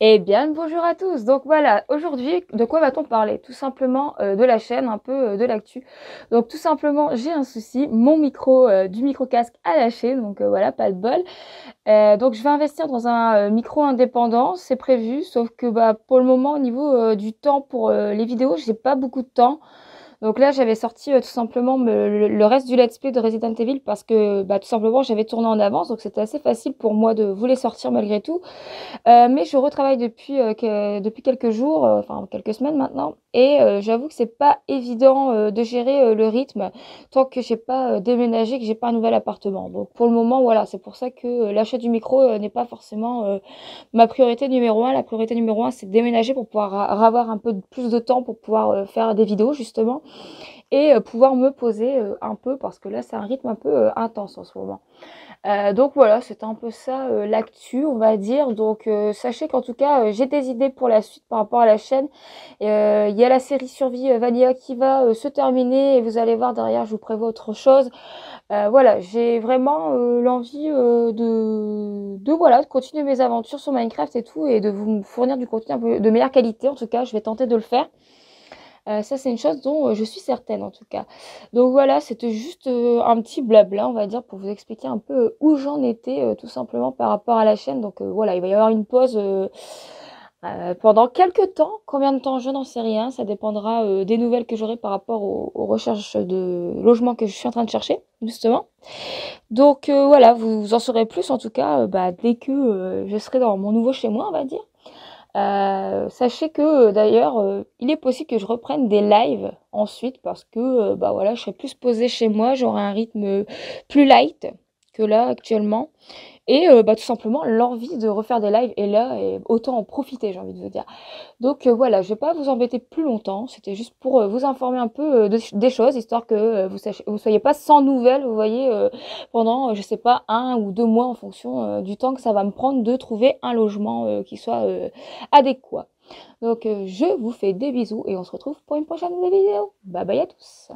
Eh bien, bonjour à tous. Donc voilà, aujourd'hui, de quoi va-t-on parler? Tout simplement euh, de la chaîne, un peu euh, de l'actu. Donc tout simplement, j'ai un souci, mon micro euh, du micro casque a lâché, donc voilà, pas de bol. donc je vais investir dans un micro indépendant, c'est prévu, sauf que bah pour le moment, au niveau du temps pour les vidéos, j'ai pas beaucoup de temps. Donc là, j'avais sorti euh, tout simplement le, reste du let's play de Resident Evil parce que bah, tout simplement j'avais tourné en avance, donc c'était assez facile pour moi de vous les sortir malgré tout. Euh, mais je retravaille depuis, euh, depuis quelques jours, enfin quelques semaines maintenant, et j'avoue que c'est pas évident de gérer le rythme tant que j'ai pas déménagé, que j'ai pas un nouvel appartement. Donc pour le moment, voilà, c'est pour ça que l'achat du micro n'est pas forcément ma priorité numéro un. La priorité numéro un, c'est déménager pour pouvoir avoir un peu plus de temps pour pouvoir faire des vidéos justement et euh, pouvoir me poser euh, un peu parce que là c'est un rythme un peu euh, intense en ce moment. donc voilà, c'est un peu ça l'actu, on va dire. Donc sachez qu'en tout cas, j'ai des idées pour la suite par rapport à la chaîne. Il y a la série Survie Vanilla qui va se terminer et vous allez voir derrière, je vous prévois autre chose. voilà, j'ai vraiment l'envie de, de, voilà, de continuer mes aventures sur Minecraft et tout et de vous fournir du contenu de meilleure qualité. En tout cas, je vais tenter de le faire. Euh, ça, c'est une chose dont euh, je suis certaine en tout cas. Donc voilà, c'était juste euh, un petit blabla, on va dire, pour vous expliquer un peu où j'en étais tout simplement par rapport à la chaîne. Donc voilà, il va y avoir une pause pendant quelques temps. Combien de temps, je n'en sais rien. Ça dépendra des nouvelles que j'aurai par rapport aux, recherches de logement que je suis en train de chercher, justement. Donc voilà, vous, en saurez plus en tout cas bah, dès que je serai dans mon nouveau chez moi, on va dire. Euh, sachez que euh, d'ailleurs, euh, il est possible que je reprenne des lives ensuite parce que bah voilà, je serai plus posée chez moi, j'aurai un rythme plus light que là actuellement. Et euh, bah, tout simplement, l'envie de refaire des lives est là et autant en profiter, j'ai envie de vous dire. Donc euh, voilà, je vais pas vous embêter plus longtemps. C'était juste pour euh, vous informer un peu des choses, histoire que vous ne vous soyez pas sans nouvelles, vous voyez, pendant, je sais pas, un ou deux mois en fonction du temps que ça va me prendre de trouver un logement qui soit adéquat. Donc je vous fais des bisous et on se retrouve pour une prochaine vidéo. Bye bye à tous